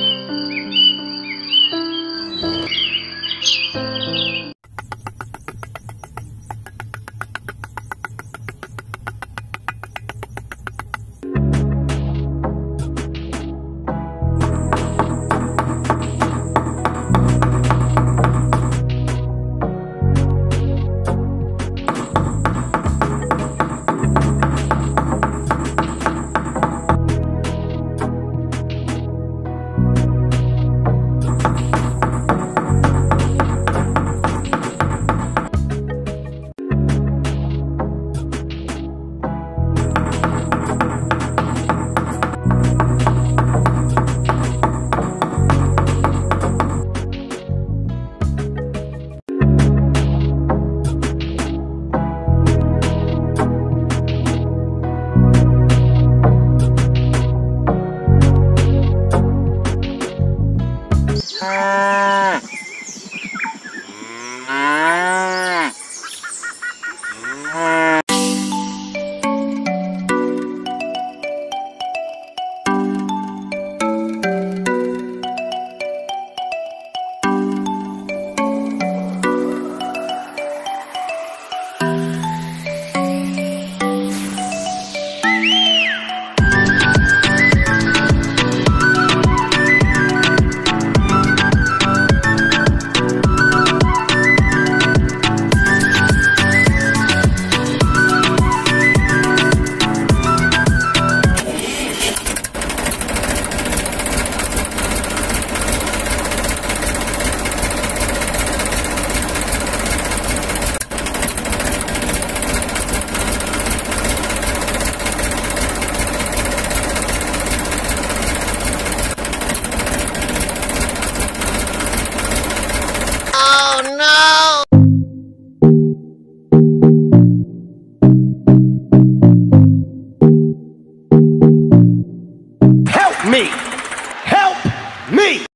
Help me! Help me!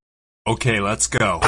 Okay, let's go.